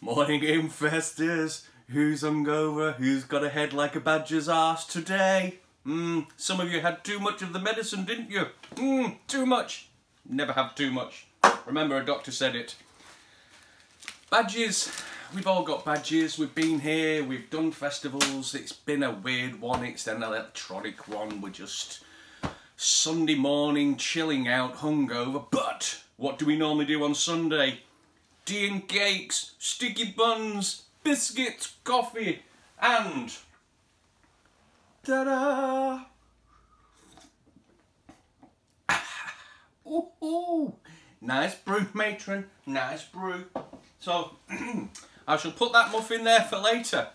Morning infestors. Who's hungover? Who's got a head like a badger's ass today? Mmm, some of you had too much of the medicine, didn't you? Mmm, too much. Never have too much. Remember, a doctor said it. Badges. We've all got badges. We've been here. We've done festivals. It's been a weird one. It's an electronic one. We're just Sunday morning chilling out, hungover. But what do we normally do on Sunday? Tea and cakes, sticky buns, biscuits, coffee, and ta-da! ooh, ooh, nice brew, matron, nice brew. So, I shall put that muffin there for later.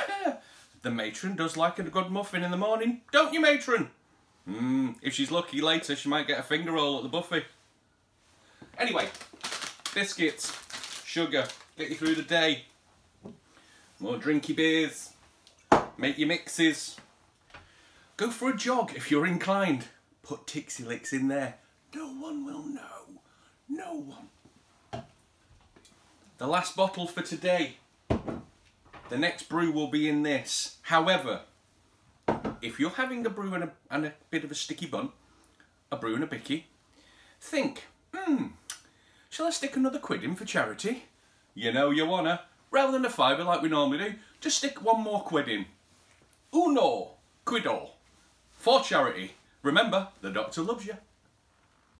the matron does like a good muffin in the morning, don't you, matron? Mm, if she's lucky later, she might get a finger roll at the buffet. Anyway, biscuits, sugar, get you through the day. More drinky beers, make your mixes. Go for a jog if you're inclined. Put Tixie Licks in there. No one will know. No one. The last bottle for today. The next brew will be in this. However, if you're having a brew and a, and a bit of a sticky bun, a brew and a bicky, think, hmm, Shall I stick another quid in for charity? You know you wanna. Rather than a fiver like we normally do, just stick one more quid in. Uno, quid. For charity. Remember, the doctor loves you.